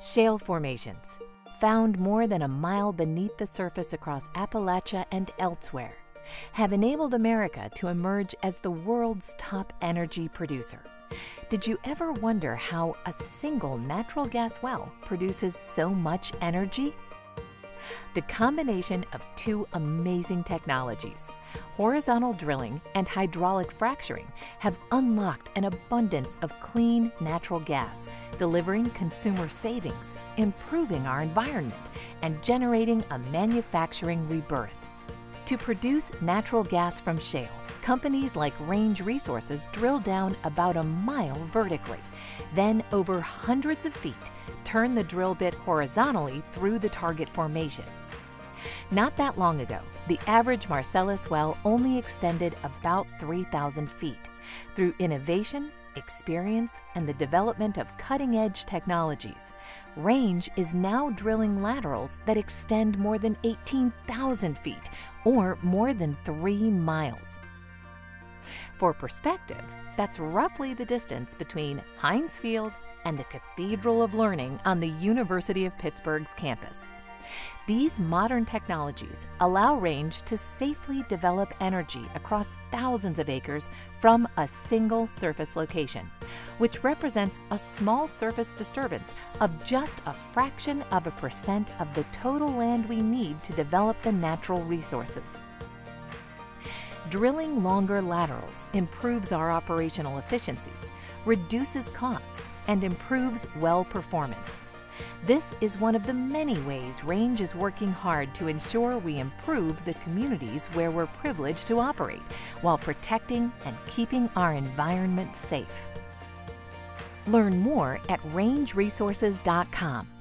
Shale formations, found more than a mile beneath the surface across Appalachia and elsewhere, have enabled America to emerge as the world's top energy producer. Did you ever wonder how a single natural gas well produces so much energy? The combination of two amazing technologies, horizontal drilling and hydraulic fracturing, have unlocked an abundance of clean natural gas, delivering consumer savings, improving our environment, and generating a manufacturing rebirth. To produce natural gas from shale, companies like Range Resources drill down about a mile vertically, then over hundreds of feet turn the drill bit horizontally through the target formation. Not that long ago, the average Marcellus well only extended about 3,000 feet. Through innovation, experience, and the development of cutting edge technologies, Range is now drilling laterals that extend more than 18,000 feet, or more than three miles. For perspective, that's roughly the distance between Heinz Field and the Cathedral of Learning on the University of Pittsburgh's campus. These modern technologies allow Range to safely develop energy across thousands of acres from a single surface location, which represents a small surface disturbance of just a fraction of a percent of the total land we need to develop the natural resources. Drilling longer laterals improves our operational efficiencies, reduces costs, and improves well performance. This is one of the many ways Range is working hard to ensure we improve the communities where we're privileged to operate while protecting and keeping our environment safe. Learn more at rangeresources.com.